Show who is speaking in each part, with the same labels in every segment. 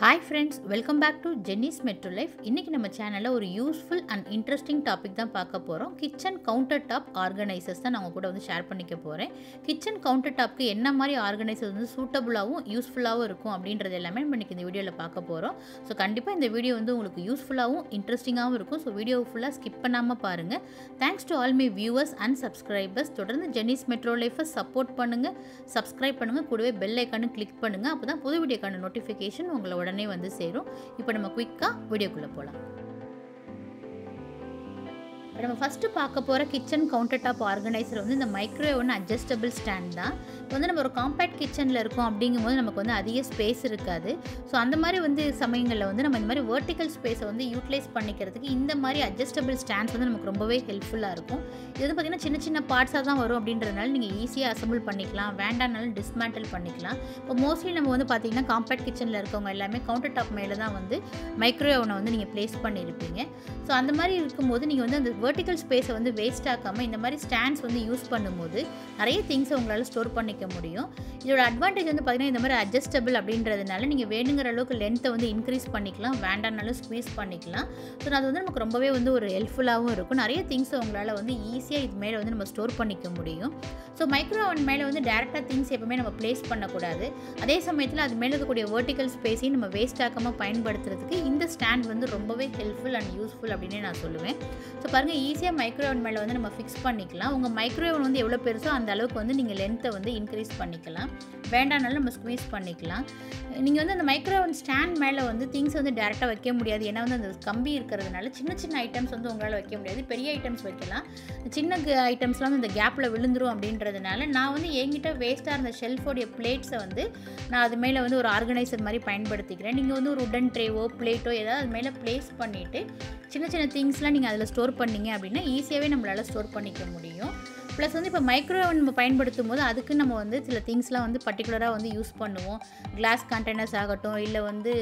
Speaker 1: Hi friends welcome back to Jenny's Metro Life இன்றைக்கி நம்ம சேனலில் ஒரு யூஸ்ஃபுல் அண்ட் இன்ட்ரெஸ்டிங் டாபிக் தான் பார்க்க போகிறோம் கிச்சன் கவுண்டர் டாப் ஆர்கனைசர்ஸ் தான் நான் உங்கள் கூட வந்து ஷேர் பண்ணிக்க போகிறேன் கிச்சன் கவுண்டர் டாப்க்கு என்ன மாதிரி ஆர்கனைசர்ஸ் வந்து சூட்டபுளாகவும் யூஸ்ஃபுல்லாகவும் இருக்கும் அப்படின்றது எல்லாமே நம்ம இன்றைக்கி இந்த வீடியோவில் பார்க்க போகிறோம் ஸோ கண்டிப்பாக இந்த வீடியோ வந்து உங்களுக்கு யூஸ்ஃபுல்லாகவும் இன்ட்ரெஸ்டிங்காகவும் இருக்கும். ஸோ வீடியோ ஃபுல்லாக ஸ்கிப் பண்ணாமல் பாருங்கள் thanks to all my viewers and subscribers தொடர்ந்து ஜென்னிஸ் மெட்ரோ லைஃபை சப்போர்ட் பண்ணுங்கள் சப்ஸ்கிரைப் பண்ணுங்கள் கூடவே பெல் ஐக்கானு கிளிக் பண்ணுங்கள் அப்போ தான் புது வீடியோக்கான நோட்டிஃபிகேஷன் உங்களோட உடனே வந்து சேரும். இப்போ நம்ம குயிக்காக வீடியோக்குள்ளே போகலாம் இப்போ நம்ம ஃபஸ்ட்டு பார்க்க போகிற கிச்சன் கவுண்டர் டாப் ஆர்கனைசர் வந்து இந்த மைக்ரோவேவ் அட்ஜஸ்டபிள் ஸ்டாண்ட் தான். இப்போ வந்து நம்ம ஒரு காம்பேக்ட் கிச்சனில் இருக்கோம் அப்படிங்கும்போது நமக்கு வந்து அதிக ஸ்பேஸ் இருக்காது. ஸோ அந்த மாதிரி வந்து சமயங்களில் வந்து நம்ம இந்த மாதிரி வேர்ட்டிக்கல் ஸ்பேஸை வந்து யூட்டிலைஸ் பண்ணிக்கிறதுக்கு இந்த மாதிரி அட்ஜஸ்டபிள் ஸ்டாண்ட்ஸ் வந்து நமக்கு ரொம்பவே ஹெல்ப்ஃபுல்லாக இருக்கும். இது வந்து பார்த்திங்கன்னா சின்ன சின்ன பார்ட்ஸாக தான் வரும் அப்படின்றதுனால நீங்கள் ஈஸியாக அசம்பிள் பண்ணிக்கலாம். வேண்டானாலும் டிஸ்மேண்டில் பண்ணிக்கலாம். இப்போ மோஸ்ட்லி நம்ம வந்து பார்த்திங்கன்னா காம்பேக்ட் கிச்சனில் இருக்கவங்க எல்லாமே கவுண்டர் டாப் மேலே தான் வந்து மைக்ரோவேவனை வந்து நீங்கள் ப்ளேஸ் பண்ணியிருப்பீங்க ஸோ அந்த மாதிரி இருக்கும்போது நீங்கள் வந்து அந்த வெர்டிக்கல் ஸ்பேஸை வந்து வேஸ்ட் ஆக்காமல் இந்த மாதிரி ஸ்டாண்ட்ஸ் வந்து யூஸ் பண்ணும்போது நிறைய திங்ஸை உங்களால் ஸ்டோர் பண்ணிக்க முடியும். இதோட அட்வான்டேஜ் வந்து பார்த்திங்கன்னா இந்த மாதிரி அட்ஜஸ்டபிள் அப்படின்றதுனால நீங்கள் வேணுங்கிற அளவுக்கு லென்த்தை வந்து இன்க்ரீஸ் பண்ணிக்கலாம். வேண்டாம்னாலும் ஸ்க்வீஸ் பண்ணிக்கலாம். ஸோ அது வந்து நமக்கு ரொம்பவே வந்து ஒரு ஹெல்ப்ஃபுல்லாகவும் இருக்கும். நிறைய திங்ஸை உங்களால் வந்து ஈஸியாக இது மேலே வந்து நம்ம ஸ்டோர் பண்ணிக்க முடியும். ஸோ மைக்ரோ ஓவன் மேலே வந்து டேரெக்டாக திங்ஸ் எப்பவுமே நம்ம ப்ளேஸ் பண்ணக்கூடாது. அதே சமயத்தில் அது மேலே இருக்கக்கூடிய வெர்டிக்கல் ஸ்பேஸையும் நம்ம வேஸ்ட் ஆக்காமல் பயன்படுத்துறதுக்கு இந்த ஸ்டாண்ட் வந்து ரொம்பவே ஹெல்ப்ஃபுல் அண்ட் யூஸ்ஃபுல் அப்படின்னே நான் சொல்லுவேன். ஸோ பாருங்கள் ஈஸியாக மைக்ரோவேவ் மேலே வந்து நம்ம ஃபிக்ஸ் பண்ணிக்கலாம். உங்கள் மைக்ரோவேவ் வந்து எவ்வளோ பெருசோ அந்த அளவுக்கு வந்து நீங்கள் லென்த்தை வந்து இன்க்ரீஸ் பண்ணிக்கலாம். வேண்டானாலும் நம்ம ஸ்குவீஸ் பண்ணிக்கலாம். நீங்கள் வந்து அந்த மைக்ரோவேவன் ஸ்டாண்ட் மேலே வந்து திங்ஸ் வந்து டேரெக்டாக வைக்க முடியாது. ஏன்னா வந்து அந்த கம்பி இருக்கிறதுனால சின்ன சின்ன ஐட்டம்ஸ் வந்து உங்களால் வைக்க முடியாது. பெரிய ஐட்டம்ஸ் வைக்கலாம். சின்ன ஐட்டம்ஸ்லாம் வந்து இந்த கேப்பில் விழுந்துரும் அப்படின்றதுனால நான் வந்து என்கிட்ட வேஸ்ட்டாக இருந்த ஷெல்ஃபோடைய பிளேட்ஸை வந்து நான் அது மேலே வந்து ஒரு ஆர்கனைசர் மாதிரி பயன்படுத்திக்கிறேன். நீங்கள் வந்து ஒரு உடன் ட்ரேவோ பிளேட்டோ ஏதாவது அது மேலே ப்ளேஸ் பண்ணிவிட்டு சின்ன சின்ன திங்ஸ்லாம் நீங்கள் அதில் ஸ்டோர் பண்ணிங்க அப்படின்னா ஈஸியாகவே நம்மளால் ஸ்டோர் பண்ணிக்க முடியும். ப்ளஸ் வந்து இப்போ மைக்ரோவேவன் நம்ம பயன்படுத்தும் போது அதுக்கு நம்ம வந்து சில திங்ஸ்லாம் வந்து பர்டிகுலராக வந்து யூஸ் பண்ணுவோம். கிளாஸ் கண்டெய்னர்ஸ் ஆகட்டும் இல்லை வந்து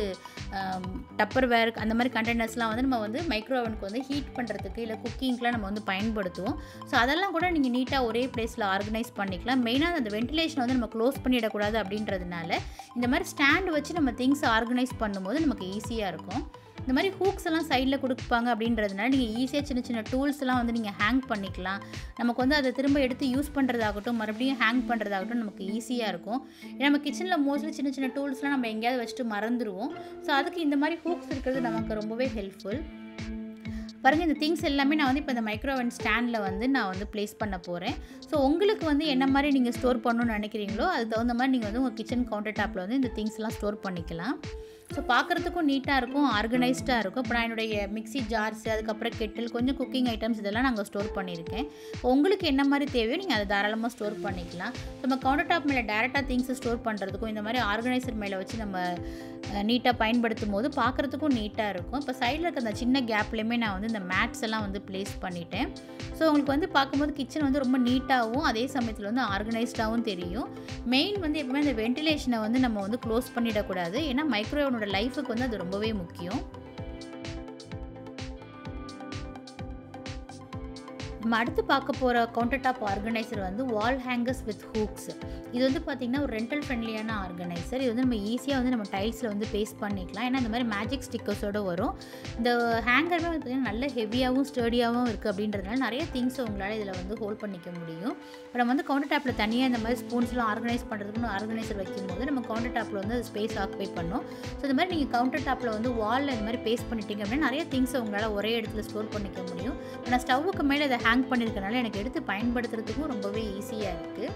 Speaker 1: டப்பர் வேர் அந்த மாதிரி கண்டெய்னர்ஸ்லாம் வந்து நம்ம வந்து மைக்ரோவேவனுக்கு வந்து ஹீட் பண்ணுறதுக்கு இல்லை குக்கிங்க்கெலாம் நம்ம வந்து பயன்படுத்துவோம். ஸோ அதெல்லாம் கூட நீங்கள் நீட்டாக ஒரே பிளேஸில் ஆர்கனைஸ் பண்ணிக்கலாம். மெயினாக அந்த வென்டிலேஷன் வந்து நம்ம க்ளோஸ் பண்ணிடக்கூடாது அப்படின்றதுனால இந்த மாதிரி ஸ்டாண்ட் வச்சு நம்ம திங்ஸ் ஆர்கனைஸ் பண்ணும்போது நமக்கு ஈஸியாக இருக்கும். இந்த மாதிரி ஹூக்ஸ் எல்லாம் சைடில் கொடுப்பாங்க அப்படின்றதுனால நீங்கள் ஈஸியாக சின்ன சின்ன டூல்ஸ்லாம் வந்து நீங்கள் ஹேங் பண்ணிக்கலாம். நமக்கு வந்து அதை திரும்ப எடுத்து யூஸ் பண்ணுறதாகட்டும் மறுபடியும் ஹேங் பண்ணுறதாகட்டும் நமக்கு ஈஸியாக இருக்கும். நம்ம கிச்சனில் மோஸ்ட்லி சின்ன சின்ன டூல்ஸ்லாம் நம்ம எங்கேயாவது வச்சுட்டு மறந்துடுவோம் ஸோ அதுக்கு இந்த மாதிரி ஹூக்ஸ் இருக்கிறது நமக்கு ரொம்பவே ஹெல்ப்ஃபுல் பாருங்கள் இந்த திங்ஸ் எல்லாமே நான் வந்து இப்போ இந்த மைக்ரோவன் ஸ்டாண்டில் வந்து நான் வந்து ப்ளேஸ் பண்ண போகிறேன் ஸோ உங்களுக்கு வந்து என்ன மாதிரி நீங்கள் ஸ்டோர் பண்ணணும்னு நினைக்கிறீங்களோ அதுக்கு தகுந்த மாதிரி நீங்கள் வந்து உங்கள் கிச்சன் கவுண்டர் டாப்பில் வந்து இந்த திங்ஸ்லாம் ஸ்டோர் பண்ணிக்கலாம். ஸோ பார்க்குறதுக்கும் நீட்டாக இருக்கும் ஆர்கனைஸ்டாக இருக்கும். இப்போ நான் என்னுடைய மிக்சி ஜார்ஸ் அதுக்கப்புறம் கெட்டில் கொஞ்சம் குக்கிங் ஐட்டம்ஸ் இதெல்லாம் நாங்கள் ஸ்டோர் பண்ணியிருக்கேன். உங்களுக்கு என்ன மாதிரி தேவையோ நீங்கள் அதை தாராளமாக ஸ்டோர் பண்ணிக்கலாம். நம்ம கவுண்டர் டாப் மேலே டேரெக்டாக திங்ஸை ஸ்டோர் பண்ணுறதுக்கும் இந்த மாதிரி ஆர்கனைசர் மேலே வச்சு நம்ம நீட்டாக பயன்படுத்தும் போது பார்க்குறதுக்கும் நீட்டாக இருக்கும். இப்போ சைடில் இருக்க அந்த சின்ன கேப்லேயுமே நான் வந்து இந்த மேட்ஸ் எல்லாம் வந்து ப்ளேஸ் பண்ணிட்டேன். ஸோ உங்களுக்கு வந்து பார்க்கும்போது கிச்சன் வந்து ரொம்ப நீட்டாகவும் அதே சமயத்தில் வந்து ஆர்கனைஸ்டாகவும் தெரியும். மெயின் வந்து எப்பவுமே அந்த வென்டிலேஷனை வந்து நம்ம வந்து க்ளோஸ் பண்ணிடக்கூடாது. ஏன்னா மைக்ரோவேவ் மைக்ரோவேவனோட லைஃபுக்கு வந்து அது ரொம்பவே முக்கியம். நம்ம அடுத்து பார்க்க போகிற கவுண்டர் டாப் ஆர்கனைசர் வந்து வால் ஹேங்கர்ஸ் வித் ஹூக்ஸ் இது வந்து பார்த்திங்கன்னா ஒரு ரெண்டல் ஃப்ரெண்ட்லியான ஆர்கனைசர் இது வந்து நம்ம ஈஸியாக வந்து நம்ம டைல்ஸில் வந்து பேஸ்ட் பண்ணிக்கலாம். ஏன்னா இந்த மாதிரி மேஜிக் ஸ்டிக்கர்ஸோடு வரும். இந்த ஹேங்கருமே வந்து பார்த்திங்கன்னா நல்ல ஹெவியாகவும் ஸ்டேடியாகவும் இருக்குது அப்படின்றதுனால நிறைய திங்ஸ் உங்களால் இதில் வந்து ஹோல்ட் பண்ணிக்க முடியும். இப்போ நம்ம வந்து கவுண்டர் டாப்பில் தனியாக இந்த மாதிரி ஸ்பூன்ஸ்லாம் ஆர்கனைஸ் பண்ணுறதுக்குன்னு ஆர்கனைசர் வைக்கும்போது நம்ம கவுண்டர் டாப்பில் வந்து ஸ்பேஸ் ஆக்குபை பண்ணும். ஸோ இந்த மாதிரி நீங்கள் கவுண்டர் டாப்பில் வந்து வாலில் இந்த மாதிரி பேஸ்ட் பண்ணிட்டீங்க அப்படின்னா நிறைய திங்ஸை உங்களால் ஒரே இடத்துல ஸ்டோர் பண்ணிக்க முடியும். நான் ஸ்டவ்வுக்கு மேலே இதை ஹேங் பண்ணியிருக்கனால எனக்கு எடுத்து பயன்படுத்துறதுக்கும் ரொம்பவே ஈஸியாக இருக்குது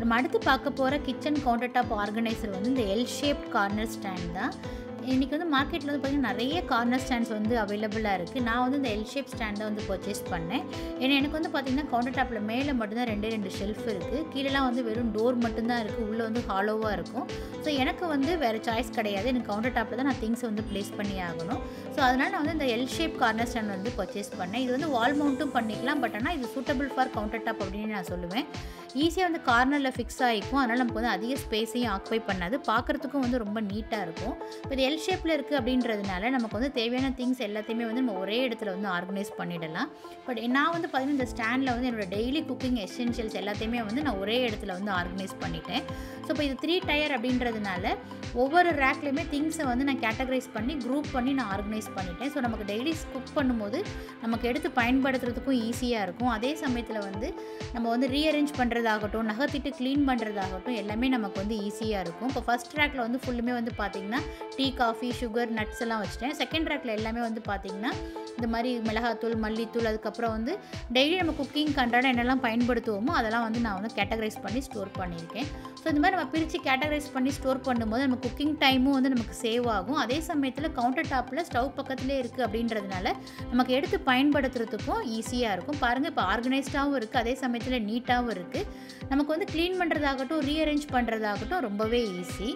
Speaker 1: நம்ம அடுத்து பார்க்க போகிற கிச்சன் கவுண்டர் டாப் ஆர்கனைசர் வந்து இந்த எல் ஷேப் கார்னர் ஸ்டாண்ட் தான். இன்றைக்கி வந்து மார்க்கெட்டில் வந்து பார்த்திங்கன்னா நிறைய கார்னர் ஸ்டாண்ட்ஸ் வந்து அவைலபிளாக இருக்குது நான் வந்து இந்த எல் ஷேப் ஸ்டாண்டை வந்து பர்ச்சேஸ் பண்ணேன். ஏன்னா எனக்கு வந்து பார்த்திங்கன்னா கவுண்டர் டாப்பில் மேலே மட்டும்தான் ரெண்டே ரெண்டு ஷெல்ஃப் இருக்குது கீழெலாம் வந்து வெறும் டோர் மட்டும்தான் இருக்குது உள்ளே வந்து ஹாலோவாக இருக்கும். ஸோ எனக்கு வந்து வேறு சாய்ஸ் கிடையாது. எனக்கு கவுண்டர் டாப்பில் தான் நான் திங்ஸ் வந்து ப்ளேஸ் பண்ணி ஆகணும். ஸோ அதனால் நான் வந்து இந்த எல் ஷேப் கார்னர் ஸ்டாண்ட் வந்து பர்ச்சேஸ் பண்ணேன். இது வந்து வால் மவுண்ட்டும் பண்ணிக்கலாம். பட் ஆனால் இது சூட்டபிள் ஃபார் கவுண்டர் டாப் அப்படின்னு நான் சொல்லுவேன். ஈஸியாக வந்து கார்னரில் ஃபிக்ஸ் ஆகிக்கும். அதனால் நமக்கு வந்து அதிக ஸ்பேஸையும் ஆக்குபை பண்ணாது. பார்க்குறதுக்கும் வந்து ரொம்ப நீட்டாக இருக்கும். இப்போ இது எல் ஷேப்பில் இருக்குது அப்படின்றதுனால நமக்கு வந்து தேவையான திங்ஸ் எல்லாத்தையுமே வந்து நம்ம ஒரே இடத்துல வந்து ஆர்கனைஸ் பண்ணிடலாம். பட் நான் வந்து பார்த்தீங்கன்னா இந்த ஸ்டாண்டில் வந்து என்னோட டெய்லி குக்கிங் எசென்ஷியல்ஸ் எல்லாத்தையுமே வந்து நான் ஒரே இடத்துல வந்து ஆர்கனைஸ் பண்ணிட்டேன். ஸோ இப்போ இது த்ரீ டயர் அப்படின்றதுனால ஒவ்வொரு ரேக்லேயுமே திங்ஸை வந்து நான் கேட்டகரைஸ் பண்ணி குரூப் பண்ணி நான் ஆர்கனைஸ் பண்ணிட்டேன். ஸோ நமக்கு டெய்லி குக் பண்ணும்போது நமக்கு எடுத்து பயன்படுத்துறதுக்கும் ஈஸியாக இருக்கும். அதே சமயத்தில் வந்து நம்ம வந்து ரீஅரேஞ்ச் பண்ணுறதாகட்டும் நகர்த்திட்டு க்ளீன் பண்ணுறதாகட்டும் எல்லாமே நமக்கு வந்து ஈஸியாக இருக்கும். இப்போ ஃபஸ்ட் ரேக்கில் வந்து ஃபுல்லுமே வந்து பார்த்திங்கன்னா டீ காஃபி சுகர் நட்ஸ் எல்லாம் வச்சுட்டேன். செகண்ட் ரேக்கில் எல்லாமே வந்து பார்த்திங்கன்னா இந்த மாதிரி மிளகாத்தூள் மல்லித்தூள் அதுக்கப்புறம் வந்து டெய்லி நம்ம குக்கிங் கண்டாட என்னெல்லாம் பயன்படுத்துவோமோ அதெல்லாம் வந்து நான் வந்து கேட்டகரைஸ் பண்ணி ஸ்டோர் பண்ணியிருக்கேன். ஸோ இந்த மாதிரி நம்ம பிரித்து கேட்டகரைஸ் பண்ணி ஸ்டோர் பண்ணும்போது நம்ம குக்கிங் டைமும் வந்து நமக்கு சேவ் ஆகும். அதே சமயத்தில் கவுண்டர் டாப்பில் ஸ்டவ் பக்கத்துலேயே இருக்குது அப்படின்றதுனால நமக்கு எடுத்து பயன்படுத்துறதுக்கும் ஈஸியாக இருக்கும். பாருங்கள் இப்போ ஆர்கனைஸ்டாகவும் இருக்குது அதே சமயத்தில் நீட்டாகவும் இருக்குது நமக்கு வந்து க்ளீன் பண்ணுறதாகட்டும் ரீஅரேஞ்ச் பண்ணுறதாகட்டும் ரொம்பவே ஈஸி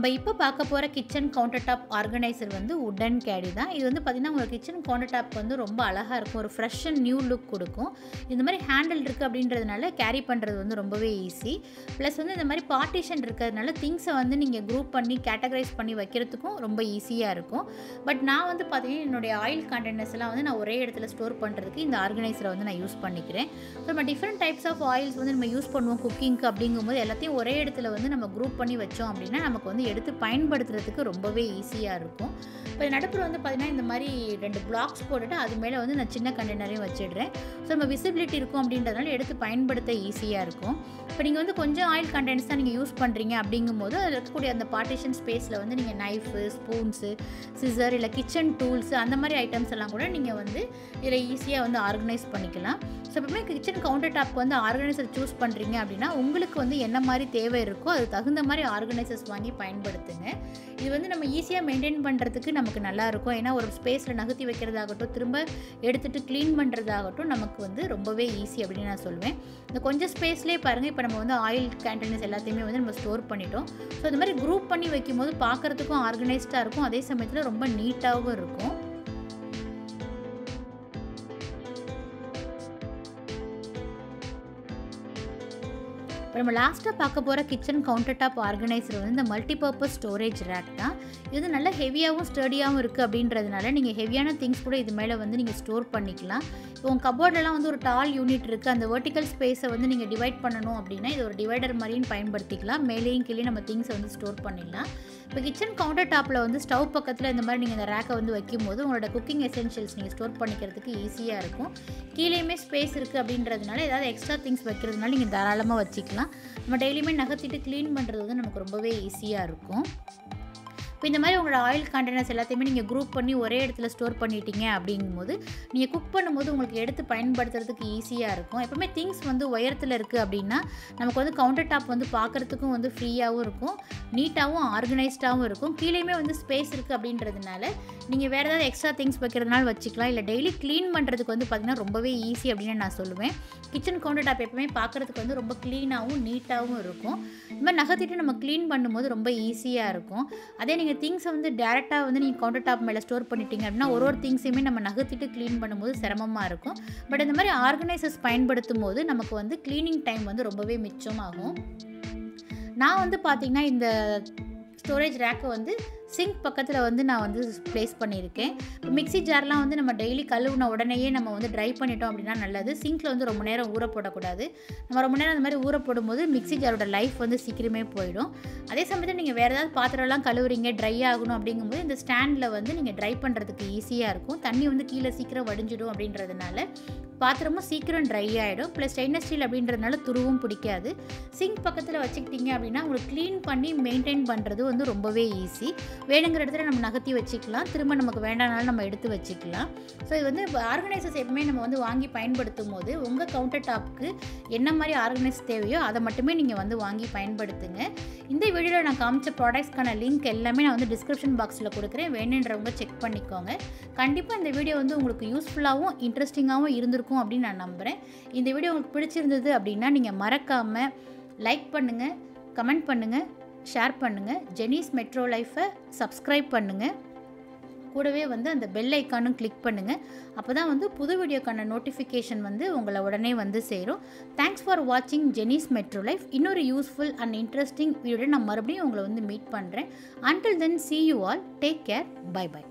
Speaker 1: நம்ம இப்போ பார்க்க போகிற கிச்சன் கவுண்டர் டாப் ஆர்கனைசர் வந்து உடன் கேடி தான். இது வந்து பார்த்திங்கன்னா உங்களுக்கு கிச்சன் கவுண்டர் டாப் வந்து ரொம்ப அழகாக இருக்கும். ஒரு ஃப்ரெஷ் அண்ட் நியூ லுக் கொடுக்கும். இந்த மாதிரி ஹேண்டில் இருக்குது அப்படின்றதுனால கேரி பண்ணுறது வந்து ரொம்பவே ஈஸி ப்ளஸ் வந்து இந்த மாதிரி பார்ட்டிஷன் இருக்கிறதுனால திங்ஸை வந்து நீங்கள் குரூப் பண்ணி கேட்டகரைஸ் பண்ணி வைக்கிறதுக்கும் ரொம்ப ஈஸியாக இருக்கும். பட் நான் வந்து பார்த்தீங்கன்னா என்னுடைய ஆயில் கண்டெய்னர்ஸ் எல்லாம் வந்து நான் ஒரே இடத்துல ஸ்டோர் பண்ணுறதுக்கு இந்த ஆர்கனைசரை வந்து நான் யூஸ் பண்ணிக்கிறேன். ஸோ நம்ம டிஃப்ரெண்ட் டைப்ஸ் ஆஃப் ஆயில்ஸ் வந்து நம்ம யூஸ் பண்ணுவோம் குக்கிங்க்கு அப்படிங்கும்போது எல்லாத்தையும் ஒரே இடத்துல வந்து நம்ம குரூப் பண்ணி வச்சோம் அப்படின்னா நமக்கு வந்து எடுத்து பயன்படுத்துறதுக்கு ரொம்பவே ஈஸியாக இருக்கும். இப்போ நடுப்புற வந்து பார்த்திங்கன்னா இந்த மாதிரி ரெண்டு பிளாக்ஸ் போட்டுட்டு அது மேலே வந்து நான் சின்ன கண்டெய்னரையும் வச்சிடுறேன். ஸோ நம்ம விசிபிலிட்டி இருக்கும் அப்படின்றதுனால எடுத்து பயன்படுத்த ஈஸியாக இருக்கும். இப்போ நீங்கள் வந்து கொஞ்சம் ஆயில் கண்டெய்னர்ஸ் தான் நீங்கள் யூஸ் பண்ணுறீங்க அப்படிங்கும்போது அதில் இருக்கக்கூடிய அந்த பார்ட்டிஷன் ஸ்பேஸில் வந்து நீங்கள் நைஃபு ஸ்பூன்ஸு சிசர் இல்லை கிச்சன் டூல்ஸு அந்த மாதிரி ஐட்டம்ஸ் எல்லாம் கூட நீங்கள் வந்து இதில் ஈஸியாக வந்து ஆர்கனைஸ் பண்ணிக்கலாம். ஸோ எப்பவுமே கிச்சன் கவுண்டர் டாப் வந்து ஆர்கனைசர் சூஸ் பண்ணுறீங்க அப்படின்னா உங்களுக்கு வந்து என்ன மாதிரி தேவை இருக்கோ அது தகுந்த மாதிரி ஆர்கனைசர்ஸ் வாங்கி பயன்படுத்துங்க. இது வந்து நம்ம ஈஸியாக மெயின்டைன் பண்ணுறதுக்கு நமக்கு நல்லாயிருக்கும் ஏன்னா ஒரு ஸ்பேஸில் நகர்த்தி வைக்கிறதாகட்டும் திரும்ப எடுத்துகிட்டு க்ளீன் பண்ணுறதாகட்டும் நமக்கு வந்து ரொம்பவே ஈஸி அப்படின்னு நான் சொல்லுவேன் இந்த கொஞ்சம் ஸ்பேஸ்லேயே பாருங்கள் இப்போ நம்ம வந்து ஆயில் கேண்டீனஸ் எல்லாத்தையுமே வந்து நம்ம ஸ்டோர் பண்ணிட்டோம். ஸோ இந்த மாதிரி குரூப் பண்ணி வைக்கும்போது பார்க்குறதுக்கும் ஆர்கனைஸ்டாக இருக்கும். அதே சமயத்தில் ரொம்ப நீட்டாகவும் இருக்கும். நம்ம லாஸ்ட்டாக பார்க்க போகிற கிச்சன் கவுண்டர் டாப் ஆர்கனைசர் வந்து இந்த மல்டிபர்பஸ் ஸ்டோரேஜ் ரேக் தான். இது நல்ல ஹெவியாகவும் ஸ்டடியாகவும் இருக்குது அப்படின்றதுனால நீங்கள் ஹெவியான திங்ஸ் கூட இது மேலே வந்து நீங்கள் ஸ்டோர் பண்ணிக்கலாம். ஸோ உங்கள் கபோர்டெல்லாம் வந்து ஒரு டால் யூனிட் இருக்குது அந்த வெர்டிக்கல் ஸ்பேஸை வந்து நீங்கள் டிவைட் பண்ணணும் அப்படின்னா இது ஒரு டிவைடர் மாதிரியும் பயன்படுத்திக்கலாம். மேலேயும் கீழே நம்ம திங்ஸை வந்து ஸ்டோர் பண்ணிடலாம். இப்போ கிச்சன் கவுண்டர் டாப்பில் வந்து ஸ்டவ் பக்கத்தில் இந்த மாதிரி நீங்கள் இந்த ரேக்கை வந்து வைக்கும்போது உங்களோட குக்கிங் எசென்ஷியல்ஸ் நீங்கள் ஸ்டோர் பண்ணிக்கிறதுக்கு ஈஸியாக இருக்கும். கீழேயுமே ஸ்பேஸ் இருக்குது அப்படின்றதுனால ஏதாவது எக்ஸ்ட்ரா திங்ஸ் வைக்கிறதுனால நீங்கள் தாராளமாக வச்சுக்கலாம். நம்ம டெய்லியுமே நகர்த்திட்டு க்ளீன் பண்ணுறது வந்து நமக்கு ரொம்பவே ஈஸியாக இருக்கும். இப்போ இந்த மாதிரி உங்களோட ஆயில் கண்டெய்னர்ஸ் எல்லாத்தையுமே நீங்கள் குரூப் பண்ணி ஒரே இடத்துல ஸ்டோர் பண்ணிட்டீங்க அப்படிங்கும்போது நீங்கள் குக் பண்ணும்போது உங்களுக்கு எடுத்து பயன்படுத்துறதுக்கு ஈஸியாக இருக்கும். எப்பவுமே திங்ஸ் வந்து உயரத்தில் இருக்குது அப்படின்னா நமக்கு வந்து கவுண்டர் டாப் வந்து பார்க்குறதுக்கும் வந்து ஃப்ரீயாகவும் இருக்கும். நீட்டாகவும் ஆர்கனைஸ்டாகவும் இருக்கும். கீழேயுமே வந்து ஸ்பேஸ் இருக்குது அப்படின்றதுனால நீங்கள் வேறு ஏதாவது எக்ஸ்ட்ரா திங்ஸ் வைக்கிறதுனால வச்சுக்கலாம். இல்லை டெய்லி க்ளீன் பண்ணுறதுக்கு வந்து பார்த்திங்கன்னா ரொம்பவே ஈஸி அப்படின்னு நான் சொல்லுவேன். கிச்சன் கவுண்டர் டாப் எப்பவுமே பார்க்குறதுக்கு வந்து ரொம்ப க்ளீனாகவும் நீட்டாகவும் இருக்கும். இந்த மாதிரி நகர்த்திட்டு நம்ம க்ளீன் பண்ணும்போது ரொம்ப ஈஸியாக இருக்கும். அதே நீங்கள் திங்ஸை வந்து டேரெக்டாக வந்து நீங்கள் கவுண்டர் டாப் மேலே ஸ்டோர் பண்ணிட்டீங்க அப்படின்னா ஒரு ஒரு திங்ஸையுமே நம்ம நகர்த்திட்டு க்ளீன் பண்ணும்போது சிரமமாக இருக்கும். பட் இந்த மாதிரி ஆர்கனைசர்ஸ் பயன்படுத்தும் போது நமக்கு வந்து க்ளீனிங் டைம் வந்து ரொம்பவே மிச்சமாகும். நான் வந்து பார்த்திங்கன்னா இந்த ஸ்டோரேஜ் ரேக்கை வந்து சிங்க் பக்கத்தில் வந்து நான் வந்து ப்ளேஸ் பண்ணியிருக்கேன். இப்போ மிக்ஸி ஜார்லாம் வந்து நம்ம டெய்லி கழுவுன உடனேயே நம்ம வந்து ட்ரை பண்ணிட்டோம் அப்படின்னா நல்லது. சிங்க்கில் வந்து ரொம்ப நேரம் ஊற போடக்கூடாது. நம்ம ரொம்ப நேரம் அந்த மாதிரி ஊற போடும்போது மிக்ஸி ஜாரோட லைஃப் வந்து சீக்கிரமே போயிடும். அதே சமயத்தில் நீங்கள் வேறு ஏதாவது பாத்திரம்லாம் கழுவுறீங்க ட்ரை ஆகணும் அப்படிங்கும்போது இந்த ஸ்டாண்டில் வந்து நீங்கள் ட்ரை பண்ணுறதுக்கு ஈஸியாக இருக்கும். தண்ணி வந்து கீழே சீக்கிரம் வடிஞ்சிடும் அப்படின்றதுனால பாத்திரமும் சீக்கிரம் ட்ரை ஆகிடும் ப்ளஸ் ஸ்டெயின்லெஸ் ஸ்டீல் அப்படின்றதுனால துருவும் பிடிக்காது. சிங்க் பக்கத்தில் வச்சுக்கிட்டிங்க அப்படின்னா உங்களுக்கு க்ளீன் பண்ணி மெயின்டைன் பண்ணுறது வந்து ரொம்பவே ஈஸி வேணுங்கிற இடத்துல நம்ம நகர்த்தி வச்சுக்கலாம். திரும்ப நமக்கு வேண்டானாலும் நம்ம எடுத்து வச்சுக்கலாம். ஸோ இது வந்து ஆர்கனைசர்ஸ் எப்பவுமே நம்ம வந்து வாங்கி பயன்படுத்தும் போது உங்கள் கவுண்டர் டாப்புக்கு என்ன மாதிரி ஆர்கனைஸ் தேவையோ அதை மட்டுமே நீங்கள் வந்து வாங்கி பயன்படுத்துங்க. இந்த வீடியோவில் நான் காமிச்ச ப்ராடக்ட்ஸ்க்கான லிங்க் எல்லாமே நான் வந்து டிஸ்கிரிப்ஷன் பாக்ஸில் கொடுக்குறேன். வேணுன்றவங்க செக் பண்ணிக்கோங்க. கண்டிப்பாக இந்த வீடியோ வந்து உங்களுக்கு யூஸ்ஃபுல்லாகவும் இன்ட்ரெஸ்டிங்காகவும் இருந்திருக்கும் அப்படின்னு நான் நம்புகிறேன் இந்த வீடியோ உங்களுக்கு பிடிச்சிருந்தது அப்படின்னா நீங்கள் மறக்காமல் லைக் பண்ணுங்கள் கமெண்ட் பண்ணுங்கள் ஷேர் பண்ணுங்கள் ஜெனிஸ் மெட்ரோ லைஃப்பை சப்ஸ்கிரைப் பண்ணுங்கள் கூடவே வந்து அந்த பெல் ஐக்கானும் கிளிக் பண்ணுங்கள் அப்போ தான் வந்து புது வீடியோக்கான நோட்டிஃபிகேஷன் வந்து உங்களை உடனே வந்து சேரும். தேங்க்ஸ் ஃபார் வாட்சிங் ஜெனிஸ் மெட்ரோ லைஃப் இன்னொரு யூஸ்ஃபுல் அண்ட் இன்ட்ரெஸ்டிங் வீடியோ நான் மறுபடியும் உங்களை வந்து மீட் பண்ணுறேன் until then see you all take care bye bye